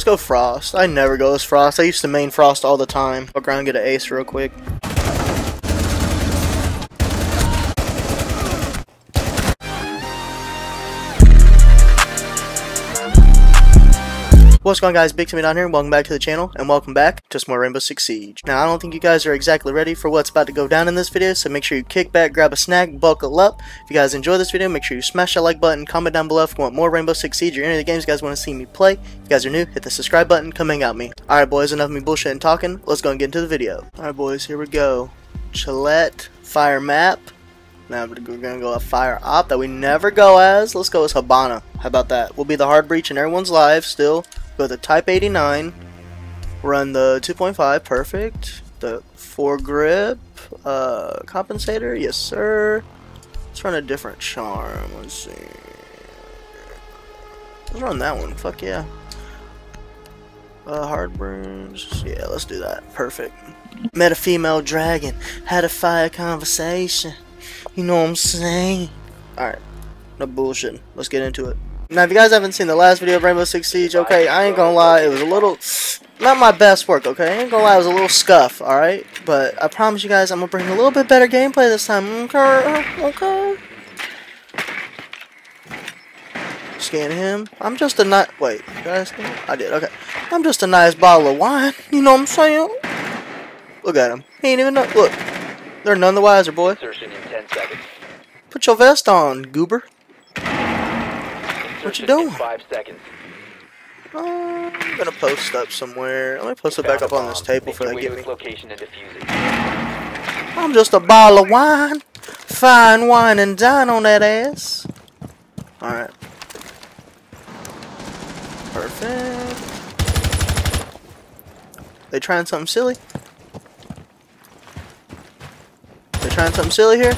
Let's go Frost. I never go as Frost. I used to main Frost all the time. Fuck around get an ace real quick. What's going on guys, Big Sammie Don here, welcome back to the channel, and welcome back to some more Rainbow Six Siege. Now, I don't think you guys are exactly ready for what's about to go down in this video, so make sure you kick back, grab a snack, buckle up. If you guys enjoy this video, make sure you smash that like button, comment down below if you want more Rainbow Six Siege or any of the games you guys want to see me play. If you guys are new, hit the subscribe button, come hang out me. Alright boys, enough of me bullshit and talking, let's go and get into the video. Alright boys, here we go. Chalet, fire map. Now we're gonna go a fire op that we never go as. Let's go as Hibana. How about that? We'll be the hard breach and everyone's live still. Go the Type 89, run the 2.5, perfect. The 4 grip, uh, compensator, yes sir. Let's run a different charm, let's see. Let's run that one, fuck yeah. Uh, hard burns, yeah, let's do that, perfect. Met a female dragon, had a fire conversation. You know what I'm saying? Alright, no bullshit, let's get into it. Now, if you guys haven't seen the last video of Rainbow Six Siege, okay, I ain't gonna lie, it was a little, not my best work, okay? I ain't gonna lie, it was a little scuff, alright? But I promise you guys, I'm gonna bring a little bit better gameplay this time, okay? Okay? Scan him. I'm just a nice, wait, did I scan I did, okay. I'm just a nice bottle of wine, you know what I'm saying? Look at him. He ain't even know, look. They're none the wiser, boy. Put your vest on, goober. What you doing? Five seconds. Uh, I'm gonna post up somewhere. Let me post it back up on this table for they get me. Location and. I'm just a bottle of wine. Fine wine and dine on that ass. Alright. Perfect. They trying something silly? They trying something silly here?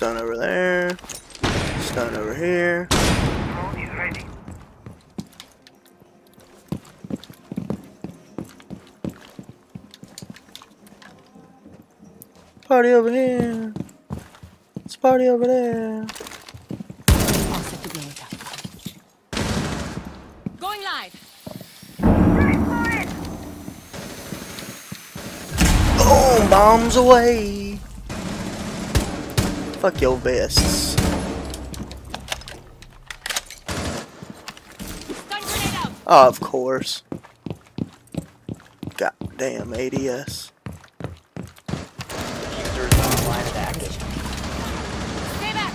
Stun over there. Stun over here. Party over here. It's party over there. Going live. Boom! Bombs away. Fuck your vests. Stun grenade out. Oh, of course. God damn ADS. Defuser is online and active. Stay back.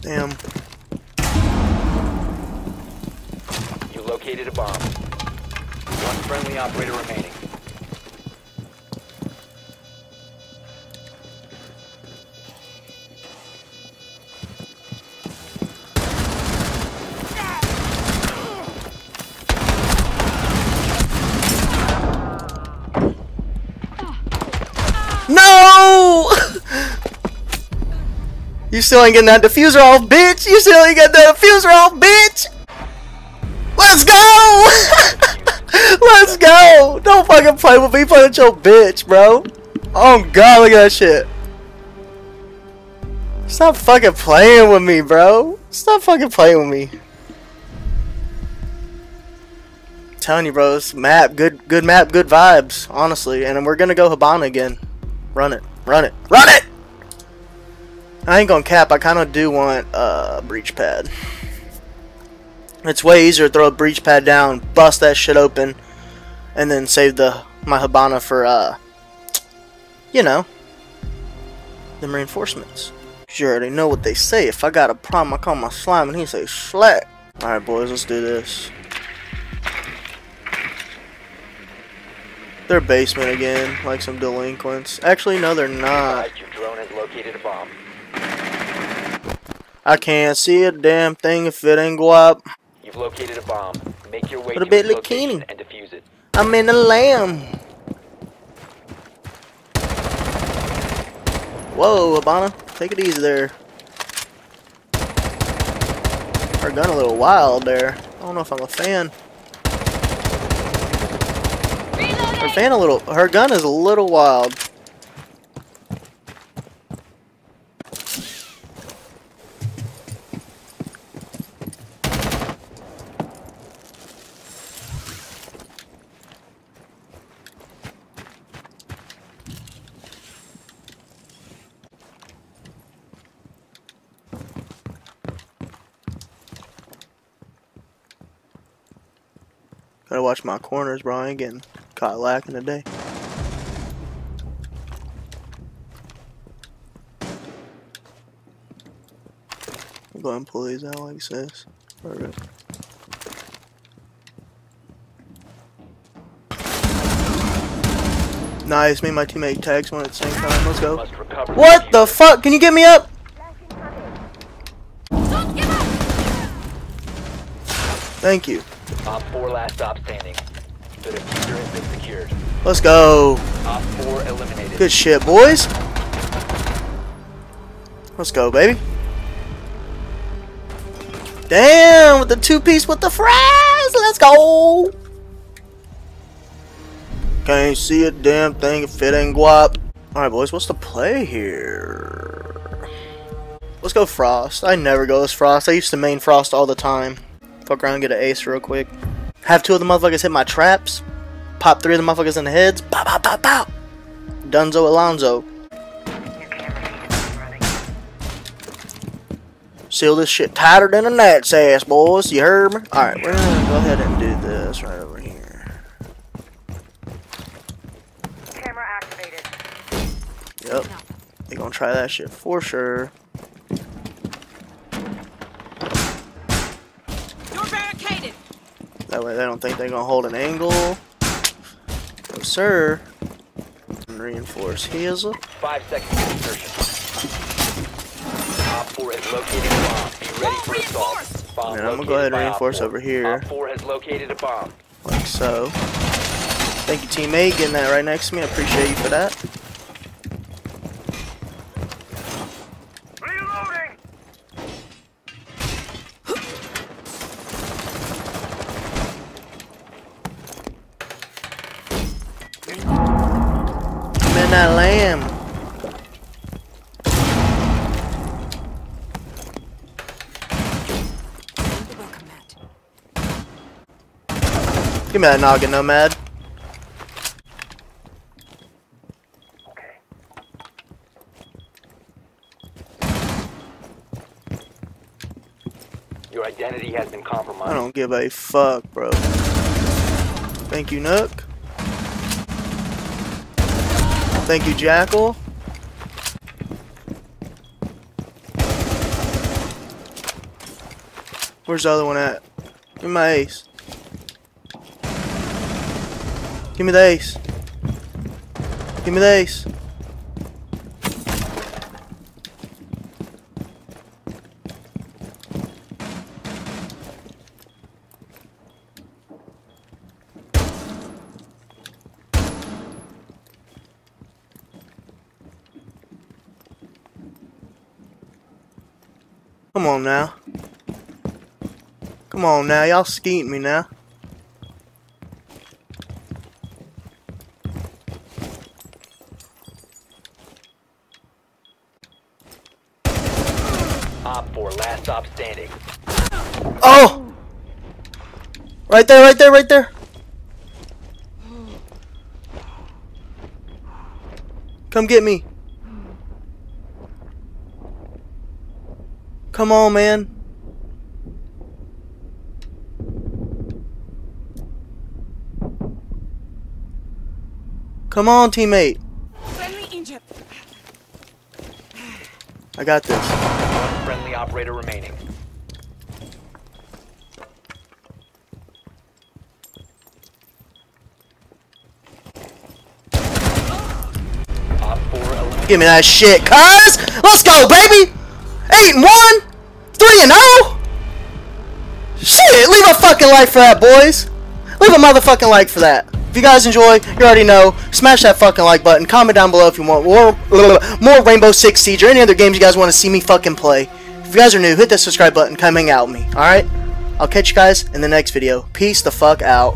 Damn. You located a bomb. One friendly operator remaining. You still ain't getting that defuser off, bitch! You still ain't getting that defuser off, bitch! Let's go! Let's go! Don't fucking play with me, play with your bitch, bro. Oh god, look at that shit. Stop fucking playing with me, bro. Stop fucking playing with me. telling you, bro, this map, good, good map, good vibes, honestly. And we're gonna go Hibana again. Run it, run it, run it! I ain't gonna cap. I kind of do want a breach pad. It's way easier to throw a breach pad down, bust that shit open, and then save the my Hibana for uh, you know, the reinforcements. 'Cause you already know what they say. If I got a problem, I call my slime, and he say slack. All right, boys, let's do this. They're basement again, like some delinquents. Actually, no, they're not. Your drone has located a bomb. I can't see a damn thing if it ain't go up. You've located a bomb. Make your way to bit its location and defuse it. I'm in a lamb. Whoa, Hibana, take it easy there. Our gun a little wild there. I don't know if I'm a fan. Her fan a little. Her gun is a little wild. Gotta watch my corners, bro. I ain't getting caught lacking today. Go ahead and pull these out like this. Perfect. Nice, me and my teammate tags one at the same time. Let's go. What the fuck? Can you get me up? Don't give up! Thank you. Op 4 last stop standing. The defuser has been secured. Let's go. Op 4 eliminated. Good shit, boys. Let's go, baby. Damn, with the two piece with the fries. Let's go. Can't see a damn thing if it ain't guap. Alright, boys, what's the play here? Let's go Frost. I never go this Frost. I used to main Frost all the time. Fuck around and get an ace real quick. Have two of the motherfuckers hit my traps. Pop three of the motherfuckers in the heads. Pow, pow, pow, pow. Dunzo Alonzo. Seal this shit tighter than a gnat's ass, boys. You heard me? Alright, we're gonna go ahead and do this right over here. Camera activated. Yep. They gonna try that shit for sure. That way they don't think they're gonna hold an angle. No, sir. And reinforce his. 5 seconds to insertion. Op 4 has located a bomb. Be ready for assault. Reinforced! Bomb And I'm gonna go ahead and reinforce 4. over here. Op 4 has located a bomb. Like so. Thank you, teammate, getting that right next to me. I appreciate you for that. Man, that lamb. Give me that noggin, nomad. Okay. Your identity has been compromised. I don't give a fuck, bro. Thank you, Nøkk. Thank you, Jackal. Where's the other one at? Give me my ace. Give me the ace. Give me the ace. Come on now. Come on now, y'all skeeting me now. Op 4 last stop standing. Oh! Right there, right there, right there. Come get me. Come on, man. Come on, teammate. Friendly injured. I got this. One friendly operator remaining. Op 4 eliminated. Give me that shit, cuz! Let's go, baby! 8 and 1! 3 and 0! Shit, leave a fucking like for that, boys! Leave a motherfucking like for that. If you guys enjoy, you already know, smash that fucking like button. Comment down below if you want more, more Rainbow Six Siege or any other games you guys want to see me fucking play. If you guys are new, hit that subscribe button. Come hang out with me, alright? I'll catch you guys in the next video. Peace the fuck out.